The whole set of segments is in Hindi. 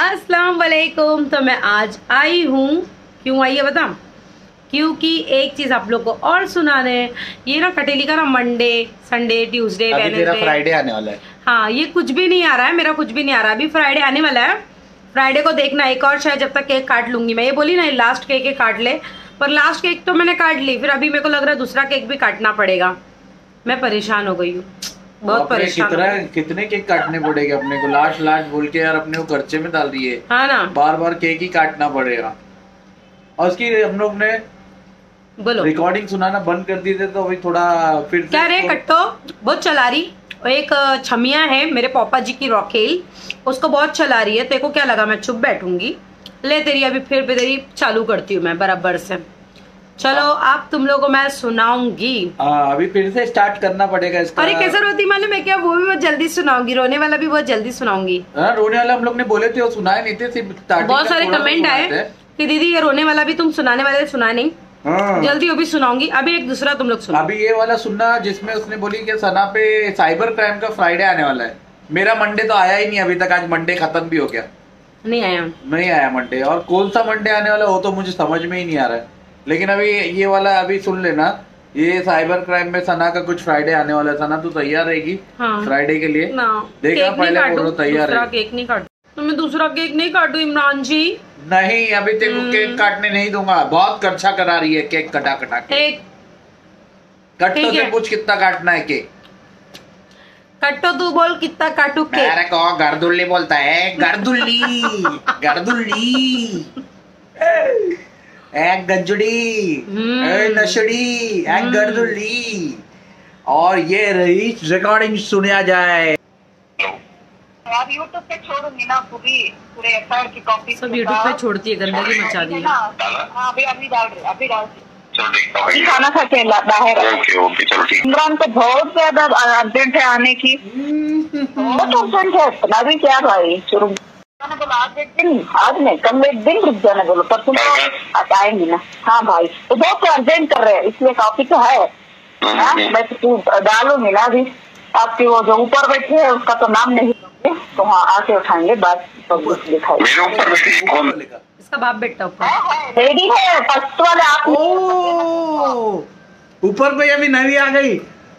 अस्सलाम वालेकुम तो मैं आज आई हूँ। क्यों आई है बता क्योंकि एक चीज़ आप लोग को और सुनाने है ये ना कटेली का ना Monday Sunday Tuesday Wednesday Friday आने वाला है। हाँ ये कुछ भी नहीं आ रहा है। मेरा कुछ भी नहीं आ रहा। अभी फ्राइडे आने वाला है। फ्राइडे को देखना एक और शायद जब तक केक काट लूँगी मैं। ये बोली ना लास्ट केक ही काट ले। पर लास्ट केक तो मैंने काट ली। फिर अभी मेरे को लग रहा है दूसरा केक भी काटना पड़ेगा। मैं परेशान हो गई हूँ। बहुत अपने परेशान कितना कितने केक काटने पड़ेगे अपने को? लास्ट लास्ट बोल के यार अपने को खर्चे में डाल दिए। हाँ ना। बार बार केक ही काटना पड़ेगा। और उसकी हम लोग ने बोलो। रिकॉर्डिंग सुनाना बंद कर दी थे तो अभी थोड़ा फिर क्या रे कट्टो? बहुत चला रही। एक छमिया है मेरे पापा जी की रॉकेल। उसको बहुत चला रही है। तेरे को क्या लगा मैं चुप बैठूँगी? ले तेरी अभी फिर भी तेरी चालू करती हूँ मैं बराबर से। चलो आप तुम लोगों को मैं सुनाऊँगी। हाँ अभी फिर से स्टार्ट करना पड़ेगा इसका। अरे कैसे रोती मालूम है क्या? वो भी बहुत जल्दी सुनाऊँगी रोने वाला भी बहुत जल्दी सुनाऊँगी। हाँ, रोने वाला हम लोग ने बोले थे सुनाए नहीं थे बहुत सारे कमेंट आए। कि दीदी ये रोने वाला भी तुम सुनाने वाले सुना नहीं। हाँ। जल्दी वो भी सुनाऊँगी अभी एक दूसरा तुम लोग सुनो। अभी ये वाला सुनना जिसमें उसने बोली कि सना पे साइबर क्राइम का फ्राइडे आने वाला है। मेरा मंडे तो आया ही नहीं अभी तक आज मंडे खत्म भी हो गया। नहीं आया। नहीं आया मंडे और कौन सा मंडे आने वाला वो तो मुझे समझ में ही नहीं आ रहा है। लेकिन अभी ये वाला अभी सुन लेना ये साइबर क्राइम में सना का कुछ फ्राइडे आने वाला सना तू तैयार रहेगी हाँ। फ्राइडे के लिए? ना देखा पहले बोलो तैयार है केक नहीं काटू। तो मैं दूसरा केक नहीं काटू इमरान जी? नहीं अभी तेरे को हम्म। केक काटने नहीं दूँगा। बहुत खर्चा करा रही है केक कटा कटा के कट्टो ठीक से पूछ कितना काटना है केक कट्टो तू बोल कितना काटू केक मेरे को गर्दुल्ली बोलता है गर्दुल्ली गर्दुल्ली। एक गंजुड़ी हम्म। ए नशड़ी एक गर्दुल्ली। और ये रही रिकॉर्डिंग सुनिया जाए। यार यूट्यूब पे छोड़ूँगी ना पूरी पूरे एफआईआर की कॉपी सब यूट्यूब पे छोड़ती है गंदगी मचा दी है। हाँ अभी अभी डाल रही अभी डाल रही चलो देखता हूँ अभी खाना खा के ला- बाहर आ। ओके ओके चलो ठीक। इमरान को बहुत ज़्यादा अर्जेंट है आने की। बहुत अर्जेंट है इतना भी क्या भाई शुरू बोलो आज एक दिन आज नहीं कल एक दिन रुक जाने बोलो पर तुम तो आप आएँगे ना। हाँ भाई तो बहुत अर्जेंट कर रहे हैं इसलिए काफ़ी तो है। हाँ, मैं तो तू डालूँगी ना अभी आपके वो जो ऊपर बैठे हैं उसका तो नाम नहीं तो हाँ आके उठाएँगे बात सब कुछ दिखाई मेरे ऊपर कौन? इसका बाप बेटा ऊपर। रेडी है फ़र्स्ट वाले आप ऊपर पे अभी नवी आ गई।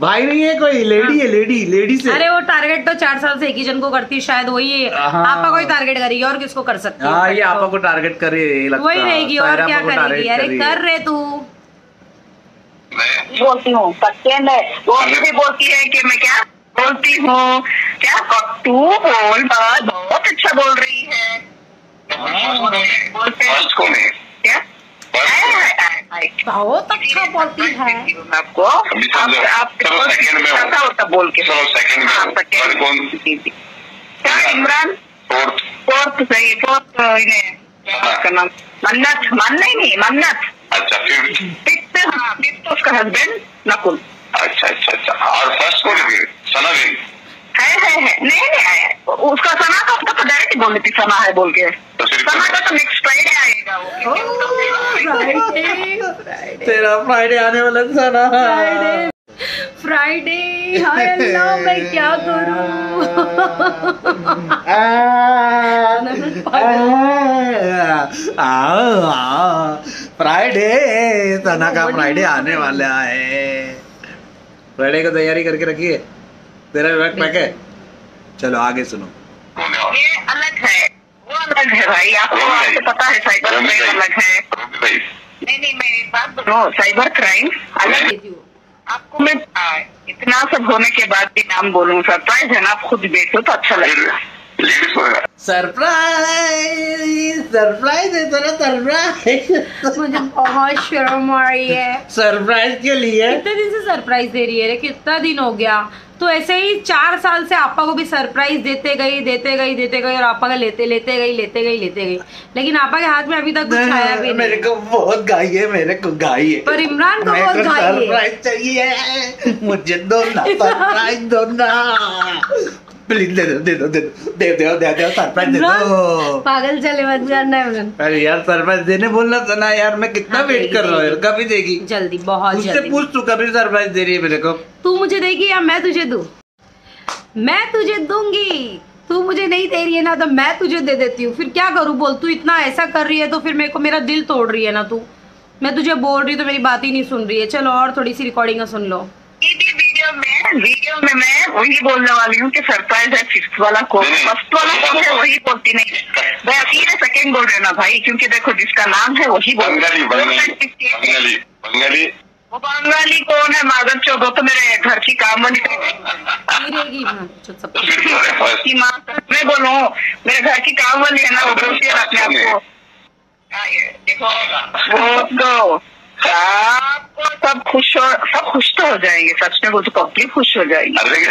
भाई नहीं है कोई लेडी है लेडी लेडी से। अरे वो टारगेट तो चार साल से एक ही जन को करती है शायद वही है। हाँ। आपा कोई टारगेट करेगी और किसको कर सकती है? हाँ ये आपा को टारगेट कर रही है लगता वही रहेगी और क्या करेगी? अरे कर रहे तू। बोलती हूँ सेकेंड है वो भी बोलती है कि मैं क्या बोलती हूँ क्या कट्टू बोल बात बहुत अच्छा बोल रही है। बोलते हैं है? क्या? है? बहुत अच्छा बोलती है। आपको। आप होता बोल के। इमरान? फोर्थ सही फोर्थ नाम। मन्नत मन्ना ही नहीं मन्नत। अच्छा फिफ्थ फिफ्थ हाँ फिफ्थ उसका हस्बैंड नकुल। अच्छा अच्छा अच्छा। और फ़र्स्ट कौन है? सना बिन है है है। नहीं नहीं है। उसका सना का तो डायरेक्ट बोल देती सना है बोल के। तो सना का तो नेक्स्ट फ्राइडे आएगा वो। फ्राइडे तेरा फ्राइडे आने वाला था ना फ्राइडे फ्राइडे हाय अल्लाह मैं क्या फ्राइडे सना का फ्राइडे आने वाला है। फ्राइडे को तैयारी करके रखिए। तेरा बैग पैक है। चलो आगे सुनो। है ये अलग है। वो अलग है भाई आपको आपको पता है क्राइम अलग है। रोमी नहीं नहीं मैं एक बात बोलो। साइबर क्राइम अलग आपको मैं इतना सब होने के बाद भी नाम बोलूँ सरप्राइज़ है ना आप खुद देखो तो अच्छा लगेगा। है सरप्राइज़ सरप्राइज़ है तेरा सरप्राइज़ मुझे बहुत शर्म आ रही है। सरप्राइज़ के लिए? कितने दिन से सरप्राइज़ दे रही है कितना दिन हो गया? तो ऐसे ही चार साल से आपा को भी सरप्राइज़ देते गई देते गई देते गई और आपा का लेते लेते गई लेते गई लेते गई। लेकिन आपा के हाथ में अभी तक कुछ आया भी मेरे को बहुत गाई है मेरे को गाई है। पर इमरान को बहुत गाई है। सरप्राइज़ चाहिए। मुझे दो ना सरप्राइज़ दो ना। प्लीज़ दे दो दे दो दे दो दे दो दे दो सरप्राइज़ दे दो पागल चले मत करना है इमरान अरे यार सरप्राइज़ देने बोलना था ना यार मैं कितना हाँ, वेट कर रहा हूँ कभी देगी? जल्दी बहुत उससे जल्दी। पूछ तू कभी सरप्राइज़ दे रही है मेरे को। तू मुझे देगी या मैं तुझे दूँ? मैं तुझे दूँगी। तू मुझे नहीं दे रही है ना तो मैं तुझे दे देती हूँ। फिर क्या करूँ बोल तू इतना ऐसा कर रही है तो फिर मेरे को मेरा दिल तोड़ रही है ना तू। मैं तुझे बोल रही तो मेरी बात ही नहीं सुन रही है। चलो और थोड़ी सी रिकॉर्डिंग सुन लो। वीडियो में वीडियो में मैं वही बोलने वाली हूँ कि सरप्राइज़ है फिफ्थ वाला कौन फ़र्स्ट वाला कौन है वही बोलती नहीं मैं अकेले सेकेंड बोल रहे ना भाई क्योंकि देखो जिसका नाम है वही बोल बंगाली बंगाली बंगाली बंगाली। वो बंगाली कौन है माधव चौक तो मेरे घर की काम वाली हाँ, तो माँ मैं बोलूँ मेरे घर की काम वाली है ना वो बोलती है अपने आप को। हाँ, देखो। वो तो सब खुश हो सब खुश तो हो जाएँगे सच में वो तो पब्लिक खुश हो जाएगी। रही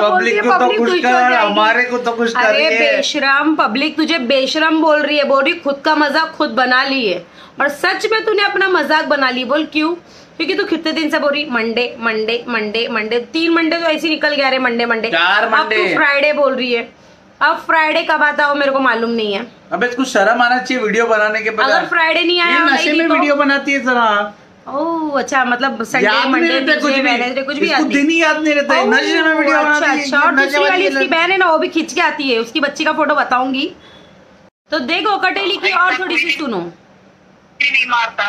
पब्लिक को तो खुश कर हमारे को तो खुश कर अरे बेशरम पब्लिक तुझे बेशरम बोल रही है बोल रही खुद का मज़ाक खुद बना ली है। और सच में तूने अपना मज़ाक बना ली बोल क्यों? क्योंकि तू कितने दिन से बोल रही मंडे मंडे मंडे मंडे तीन मंडे तो ऐसे ही निकल गया रे मंडे मंडे। चार अब तू फ्राइडे बोल रही है। अब फ्राइडे कब आता हो मेरे को मालूम नहीं है। अबे इसको शर्म आना चाहिए वीडियो बनाने के अगर फ्राइडे नहीं आया नशे में वीडियो बनाती है जरा। ओह अच्छा मतलब संडे मंडे कुछ भी। कुछ भी दिन ही याद नहीं रहता है। नशे में वीडियो अच्छा अच्छा और दूसरी वाली वाली इसकी बहन है ना वो भी खींच के आती है। उसकी बच्ची का फ़ोटो बताऊँगी। तो देखो कटेली की और थोड़ी सी सुनो। नहीं मारता।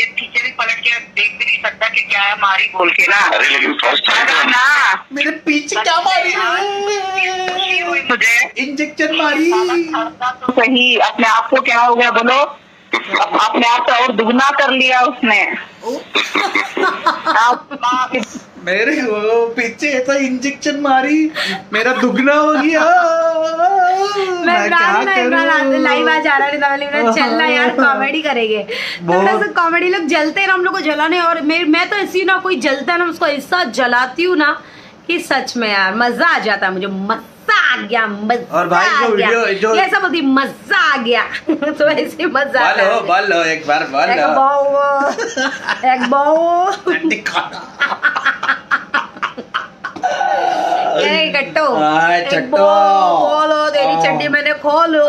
कि भी पलट के देख भी नहीं सकता कि क्या है मारी बोल के ना। अरे लेकिन फ़र्स्ट टाइम ना मेरे पीछे क्या मारी खुशी हुई मुझे। इंजेक्शन मारी। तो सही अपने आप को क्या हो गया बोलो? अपने आप को और दुगना कर लिया उसने। मेरे वो पीछे ऐसा इंजेक्शन मारी मेरा दुगना हो गया। मैं इमरान ना इमरान आ है इमरान यार कॉमेडी करेंगे। थोड़ा सा कॉमेडी लोग जलते हैं ना हम लोग को जलाने और मैं मैं तो ऐसी ना कोई जलता है ना उसको ऐसा जलाती हूँ ना कि सच में यार मज़ा आ जाता है मुझे मज़ा आ गया मज़ा और भाई जो वीडियो- जो- ये सब होती मज़ा आ गया। तो ऐसे मज़ा बोलो एक बार एक बोलो बाऊ एक हाँ, एक चट्टो। तेरी हाँ। चड्डी मैंने खोलो।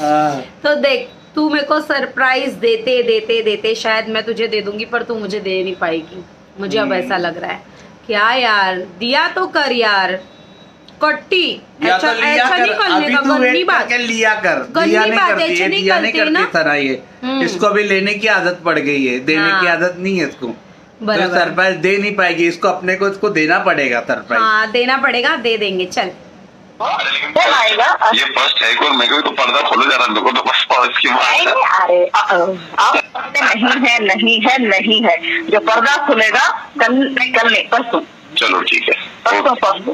हाँ, तो देख तू मेरे को सरप्राइज़ देते देते देते शायद मैं तुझे दे दूँगी पर तू मुझे दे नहीं पाएगी। मुझे अब हम्म। ऐसा लग रहा है। क्या यार? दिया तो कर यार। कट्टी। अच्छा तो लिया ऐसा नहीं करने का तू वेट बात। लिया कर। दिया नहीं करती है दिया नहीं करते ये हम्म। इसको अभी लेने की आदत पड़ गई है। देने हाँ। की आदत नहीं है इसको। तो सरप्राइज़ दे नहीं पाएगी इसको अपने को इसको देना पड़ेगा सरप्राइज़। हाँ देना पड़ेगा दे देंगे चल। ये फ़र्स्ट है और मेरे को तो पर्दा खोलो जा रहा है मेरे को तो बस फ़र्स्ट की बात है। अरे अब नहीं है नहीं है नहीं है। जो पर्दा खुलेगा कल नहीं कल नहीं परसों। चलो ठीक है। चलो बोल दो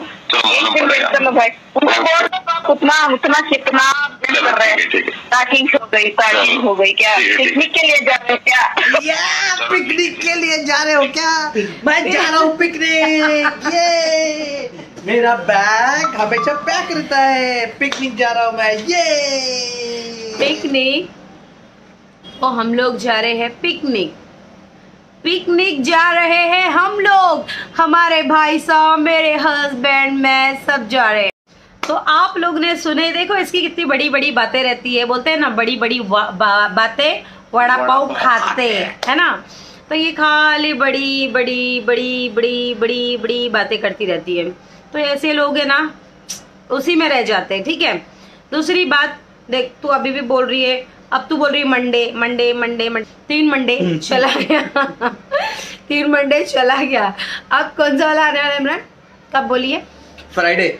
आप उतना उतना कितना कर रहे हैं। पैकिंग हो गई पैकिंग हो गई क्या। पिकनिक के लिए जा रहे हो क्या? पिकनिक के लिए जा रहे हो क्या? मैं जा रहा हूँ पिकनिक ये। मेरा बैग हमेशा पैक रहता है। पिकनिक जा रहा हूँ मैं। ये। पिकनिक तो हम लोग जा रहे हैं पिकनिक पिकनिक जा रहे हैं हम लोग। हमारे भाई साहब मेरे हस्बैंड मैं सब जा रहे हैं। तो आप लोग ने सुने देखो इसकी कितनी बड़ी बड़ी बातें रहती है। बोलते हैं ना बड़ी बड़ी बा, बातें वड़ा पाव खाते है ना? तो ये खाली बड़ी बड़ी बड़ी बड़ी बड़ी बड़ी बातें करती रहती है। तो ऐसे लोग है ना उसी में रह जाते हैं ठीक है? दूसरी बात देख तू अभी भी बोल रही है अब तू बोल रही मंडे मंडे मंडे मंडे तीन मंडे चला गया। तीन मंडे चला गया। अब कौन सा वाला आने वाला है इमरान? कब बोलिए? फ्राइडे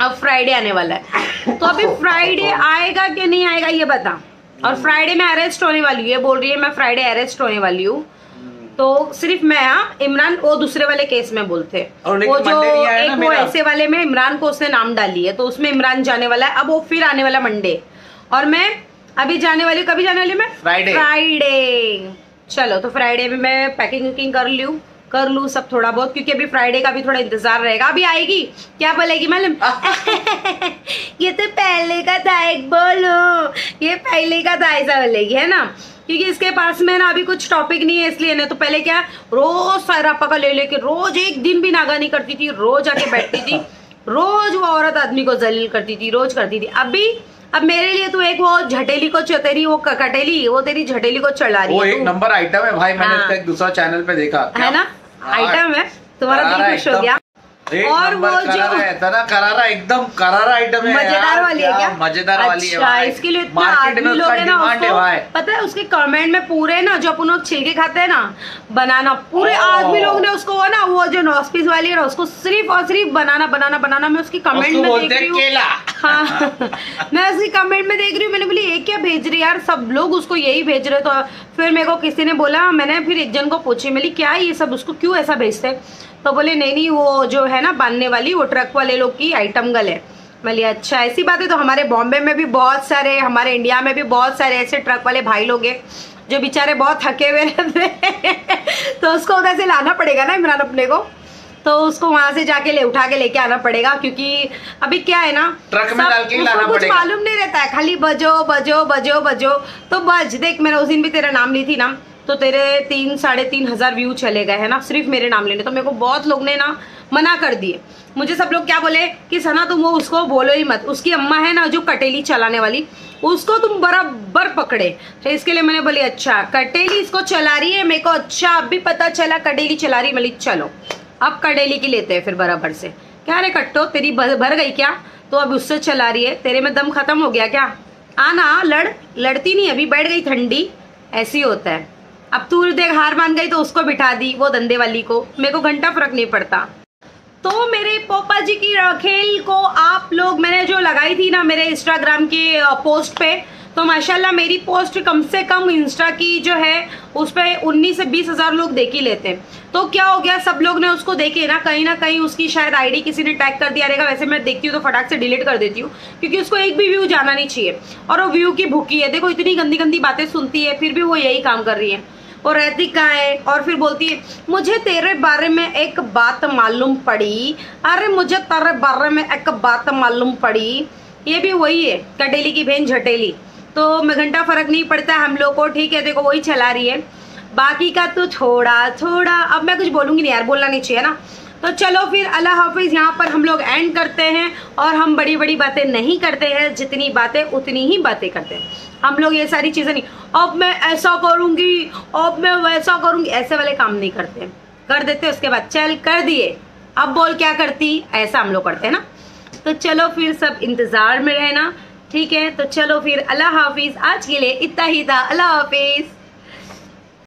अब फ्राइडे आने वाला है। तो अभी फ्राइडे आएगा कि नहीं आएगा ये बता। और फ्राइडे में अरेस्ट होने वाली हूँ। ये बोल रही है मैं फ्राइडे अरेस्ट होने वाली हूँ। तो सिर्फ़ मैं हाँ इमरान वो दूसरे वाले केस में बोलते वो जो एक वो ऐसे वाले में इमरान को उसने नाम डाली है तो उसमें इमरान जाने वाला है। अब वो फिर आने वाला मंडे। और मैं अभी जाने वाली हूँ कभी जाने वाली मैं? Friday। फ्राइडे चलो तो फ्राइडे में मैं पैकिंग वैकिंग कर लूँ कर लूँ सब थोड़ा बहुत क्योंकि अभी फ्राइडे का भी थोड़ा इंतज़ार रहेगा। अभी आएगी? क्या बोलेगी मालूम? ये तो पहले का था एक बोलो। ये पहले का था ऐसा बोलेगी है ना? क्योंकि इसके पास में ना अभी कुछ टॉपिक नहीं है इसलिए ना तो पहले क्या रोज सायरापा का ले लेके रोज एक दिन भी नागा नहीं करती थी रोज आके बैठती थी रोज वो औरत आदमी को जलील करती थी रोज करती थी। अभी अब मेरे लिए तू एक वो झटेली को तेरी वो कटेली वो तेरी झटेली को चढ़ा रही वो एक नंबर आइटम है भाई मैंने हाँ। इसका एक दूसरा चैनल पे देखा। है ना? हाँ। आइटम है। तुम्हारा करारा दिल खुश हो गया। और वो जो- करारा है इतना करारा एकदम करारा आइटम है मज़ेदार वाली है क्या मज़ेदार वाली है अच्छा भाई। इसके लिए इतना आदमी लोग है ना उसको पता है उसके कमेंट में पूरे ना जो अपन लोग छिलके खाते हैं ना बनाना पूरे आदमी लोग ने उसको वो ना वो जो नॉस्पिस वाली है ना उसको सिर्फ़ और सिर्फ़ बनाना बनाना बनाना मैं उसकी कमेंट में देख रही हैं। हूँ। मैं उसकी कमेंट में देख रही हूँ, मैंने बोली, ये क्या भेज रही यार? सब लोग उसको यही भेज रहे तो फिर मेरे को किसी ने बोला, मैंने फिर एक जन को पूछी मेरी क्या ये सब उसको क्यों ऐसा भेजते तो बोले, नहीं नहीं, वो जो है ना, बांधने वाली, वो ट्रक वाले लोग की आइटम गल है। मैं अच्छा ऐसी बात है तो हमारे बॉम्बे में भी बहुत सारे, हमारे इंडिया में भी बहुत सारे ऐसे ट्रक वाले भाई लोग हैं, जो बेचारे बहुत थके हुए रहते तो उसको उधर से लाना पड़ेगा ना इमरान अपने को? तो उसको वहाँ से जाके ले उठा के लेके आना पड़ेगा क्योंकि अभी क्या है ना ट्रक में डाल के लाना कुछ मालूम नहीं रहता है खाली बजो बजो बजो बजो। तो बज देख मैंने उस दिन भी तेरा नाम ली थी ना तो तेरे तीन साढ़े तीन हज़ार व्यू चले गए है ना सिर्फ़ मेरे नाम लेने तो मेरे को बहुत लोग ने ना मना कर दिए। मुझे सब लोग क्या बोले कि सना तुम वो उसको बोलो ही मत उसकी अम्मा है ना जो कटेली चलाने वाली उसको तुम बराबर पकड़े। तो इसके लिए मैंने बोली अच्छा कटेली इसको चला रही है मेरे को अच्छा अब भी पता चला कटेली चला रही है। बोली चलो। अब कटेली की लेते हैं फिर बराबर से। क्या रे कट्टो, तेरी भर भर गई क्या? तो अब उससे चला रही है। तेरे में दम खत्म हो गया क्या? आना लड़। लड़ती नहीं, अभी बैठ गई ठंडी। ऐसी होता है। अब तू देख, हार मान गई तो उसको बिठा दी, वो धंधे वाली को। मेरे को घंटा फ़र्क नहीं पड़ता। तो मेरे पोपा जी की खेल को आप लोग, मैंने जो लगाई थी ना मेरे इंस्टाग्राम के पोस्ट पे तो माशाल्लाह मेरी पोस्ट कम से कम इंस्टा की जो है, उस पर उन्नीस से बीस हज़ार लोग देख ही लेते हैं। तो क्या हो गया, सब लोग ने उसको देखे ना, कहीं ना कहीं उसकी शायद आईडी किसी ने टैग कर दिया। रहेगा वैसे मैं देखती हूँ तो फटाक से डिलीट कर देती हूँ, क्योंकि उसको एक भी व्यू जाना नहीं चाहिए। और वो व्यू की भूखी है। देखो, इतनी गंदी गंदी बातें सुनती है, फिर भी वो यही काम कर रही है। और रहती कहाँ है? और फिर बोलती है, मुझे तेरे बारे में एक बात मालूम पड़ी। अरे, मुझे तेरे बारे में एक बात मालूम पड़ी। ये भी वही है, कटेली की बहन झटेली। तो मैं घंटा फ़र्क नहीं पड़ता हम लोग को, ठीक है? देखो, वही चला रही है। बाकी का तो छोड़ा छोड़ा। अब मैं कुछ बोलूँगी नहीं यार, बोलना नहीं चाहिए ना। तो चलो फिर, अल्लाह हाफिज, यहाँ पर हम लोग एंड करते हैं और हम बड़ी बड़ी बातें नहीं करते हैं। जितनी बातें, उतनी ही बातें करते हैं। हम लोग ये सारी चीज़ें नहीं। अब मैं ऐसा करूँगी, अब मैं वैसा करूँगी। ऐसे वाले काम नहीं करते कर देते, उसके बाद चल, कर दिए। अब बोल क्या करती? ऐसा हम लोग करते हैं ना। तो चलो फिर सब इंतज़ार में रहना। ठीक है? तो चलो फिर, अल्लाह हाफिज। आज के लिए इतना ही था। अल्लाह हाफिज।